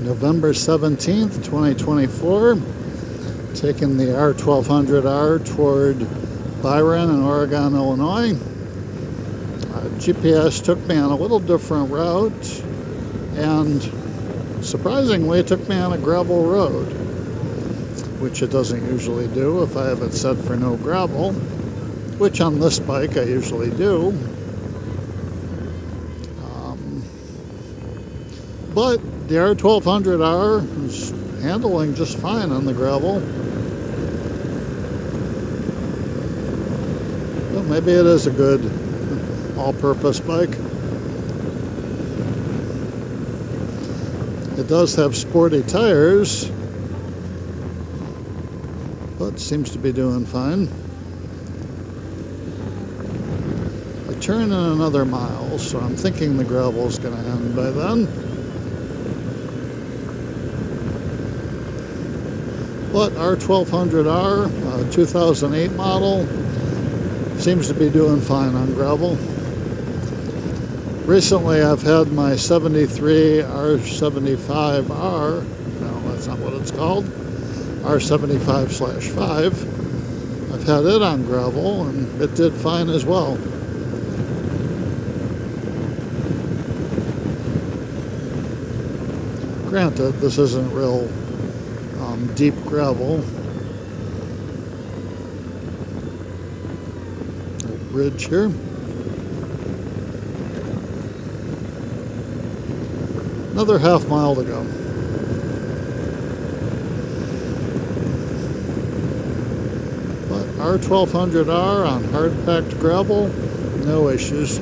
November 17th, 2024. Taking the R1200R toward Byron in Oregon, Illinois. Uh, GPS took me on a little different route and surprisingly it took me on a gravel road, which it doesn't usually do if I have it set for no gravel, which on this bike I usually do. But the R1200R is handling just fine on the gravel. Well, maybe it is a good all-purpose bike. It does have sporty tires, but seems to be doing fine. I turn in another mile, so I'm thinking the gravel is going to end by then. But R1200R, 2008 uh, model, seems to be doing fine on gravel. Recently I've had my 73 R75R, no that's not what it's called, R75 slash 5. I've had it on gravel and it did fine as well. Granted, this isn't real um, deep gravel. Bridge here. Another half mile to go. But R1200R on hard packed gravel, no issues.